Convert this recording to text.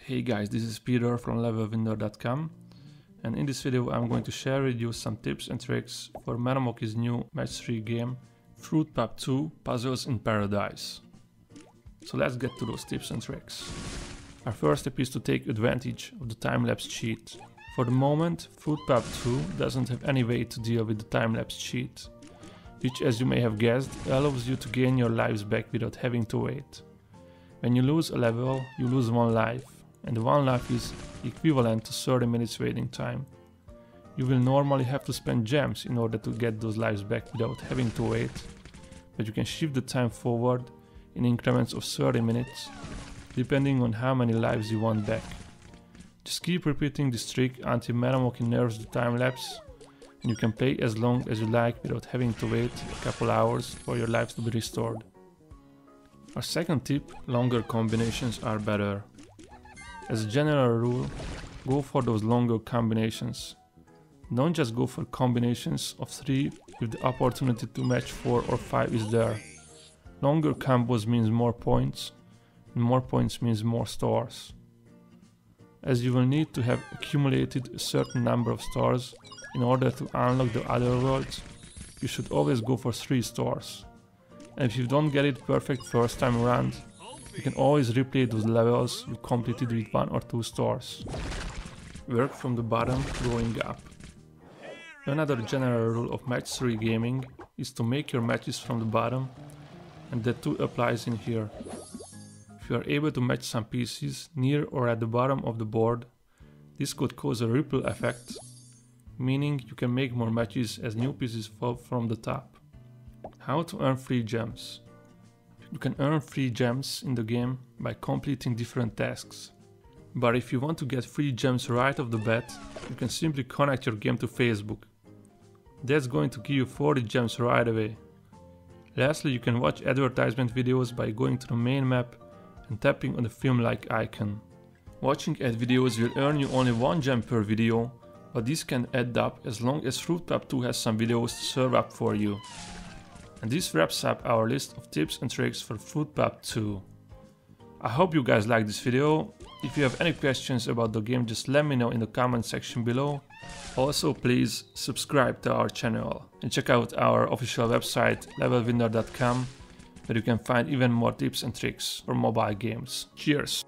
Hey guys, this is Peter from levelwinner.com and in this video I'm going to share with you some tips and tricks for Metamoki's new match 3 game Fruit Pop 2 Puzzles in Paradise. So let's get to those tips and tricks. Our first tip is to take advantage of the time-lapse cheat. For the moment, Fruit Pop 2 doesn't have any way to deal with the time-lapse cheat, which as you may have guessed allows you to gain your lives back without having to wait. When you lose a level, you lose one life, and one life is equivalent to 30 minutes waiting time. You will normally have to spend gems in order to get those lives back without having to wait, but you can shift the time forward in increments of 30 minutes, depending on how many lives you want back. Just keep repeating this trick until Metamoki nerfs the time lapse, and you can play as long as you like without having to wait a couple hours for your lives to be restored. Our second tip, longer combinations are better. As a general rule, go for those longer combinations. Don't just go for combinations of 3 if the opportunity to match 4 or 5 is there. Longer combos means more points, and more points means more stars. As you will need to have accumulated a certain number of stars in order to unlock the other worlds, you should always go for 3 stars. And if you don't get it perfect first time around, you can always replay those levels you completed with one or two stars. Work from the bottom going up. Another general rule of match 3 gaming is to make your matches from the bottom and that too applies in here. If you are able to match some pieces near or at the bottom of the board, this could cause a ripple effect, meaning you can make more matches as new pieces fall from the top. How to earn free gems. You can earn free gems in the game by completing different tasks. But if you want to get free gems right off the bat, you can simply connect your game to Facebook. That's going to give you 40 gems right away. Lastly, you can watch advertisement videos by going to the main map and tapping on the film-like icon. Watching ad videos will earn you only 1 gem per video, but this can add up as long as Fruit Pop 2 has some videos to serve up for you. And this wraps up our list of tips and tricks for Fruit Pop 2. I hope you guys liked this video. If you have any questions about the game just let me know in the comment section below. Also please subscribe to our channel and check out our official website levelwinner.com where you can find even more tips and tricks for mobile games. Cheers!